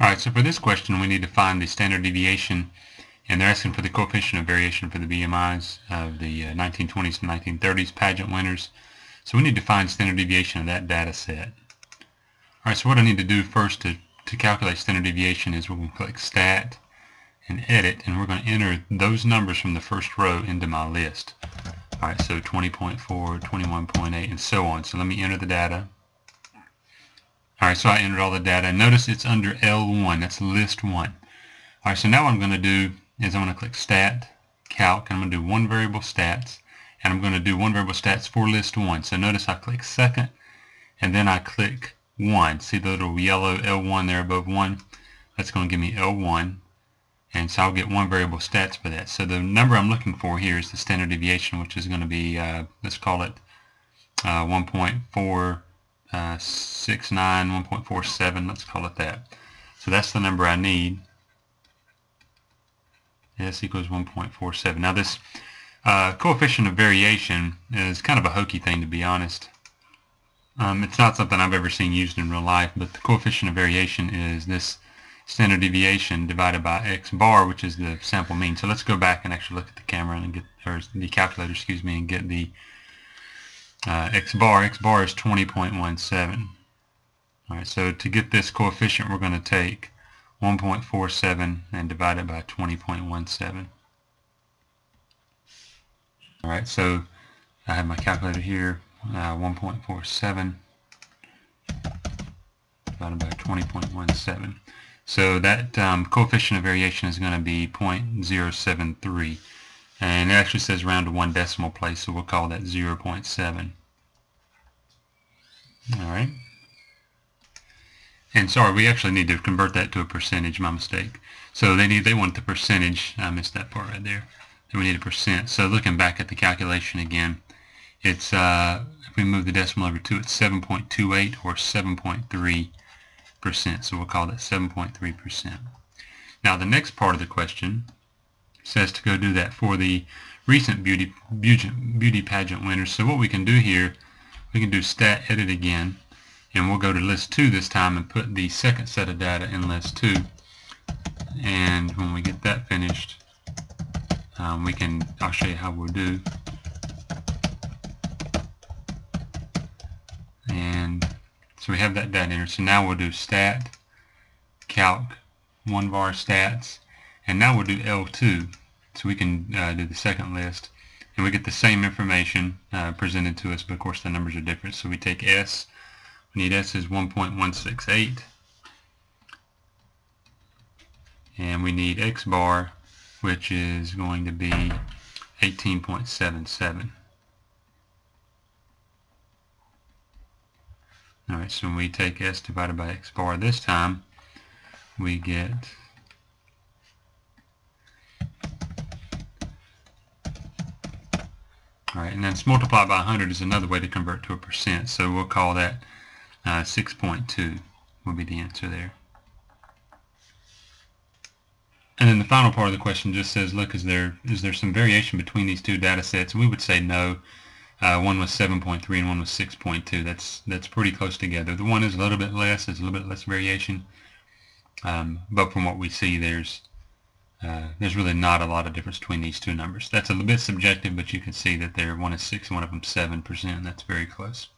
Alright, so for this question we need to find the standard deviation and they're asking for the coefficient of variation for the BMIs of the uh, 1920s and 1930s pageant winners. So we need to find standard deviation of that data set. Alright, so what I need to do first to, to calculate standard deviation is we're going to click Stat and Edit and we're going to enter those numbers from the first row into my list. Alright, so 20.4, 21.8, and so on. So let me enter the data. Alright, so I entered all the data. Notice it's under L1. That's list 1. Alright, so now what I'm going to do is I'm going to click Stat, Calc, and I'm going to do one variable stats, and I'm going to do one variable stats for list 1. So notice I click second, and then I click 1. See the little yellow L1 there above 1? That's going to give me L1, and so I'll get one variable stats for that. So the number I'm looking for here is the standard deviation, which is going to be, uh, let's call it uh, 1.4 uh, 69, 1.47, let's call it that. So that's the number I need. S equals 1.47. Now this uh, coefficient of variation is kind of a hokey thing to be honest. Um, it's not something I've ever seen used in real life, but the coefficient of variation is this standard deviation divided by x bar, which is the sample mean. So let's go back and actually look at the camera and get, or the calculator, excuse me, and get the uh, x bar. x bar is 20.17. All right, so to get this coefficient, we're going to take 1.47 and divide it by 20.17. All right, so I have my calculator here, uh, 1.47 divided by 20.17. So that um, coefficient of variation is going to be 0.073. And it actually says round to one decimal place, so we'll call that 0.7. Alright. And sorry, we actually need to convert that to a percentage, my mistake. So they need they want the percentage. I missed that part right there. we need a percent. So looking back at the calculation again, it's uh, if we move the decimal over two, it's 7.28 or 7.3 percent. So we'll call that 7.3 percent. Now the next part of the question says to go do that for the recent beauty, beauty, beauty pageant winners. So what we can do here, we can do stat edit again, and we'll go to list 2 this time and put the second set of data in list 2. And when we get that finished, um, we can, I'll show you how we'll do. And so we have that data in. So now we'll do stat, calc, one var stats, and now we'll do L2 so we can uh, do the second list. And we get the same information uh, presented to us but of course the numbers are different. So we take S. We need S is 1.168 and we need X bar which is going to be 18.77 Alright, so when we take S divided by X bar this time, we get right, and then it's multiplied by 100 is another way to convert to a percent. So we'll call that uh, 6.2 will be the answer there. And then the final part of the question just says, look, is there is there some variation between these two data sets? We would say no. Uh, one was 7.3 and one was 6.2. That's that's pretty close together. The one is a little bit less. There's a little bit less variation. Um, but from what we see, there's uh, there's really not a lot of difference between these two numbers. That's a little bit subjective, but you can see that they're one is 6 and one of them 7%, that's very close.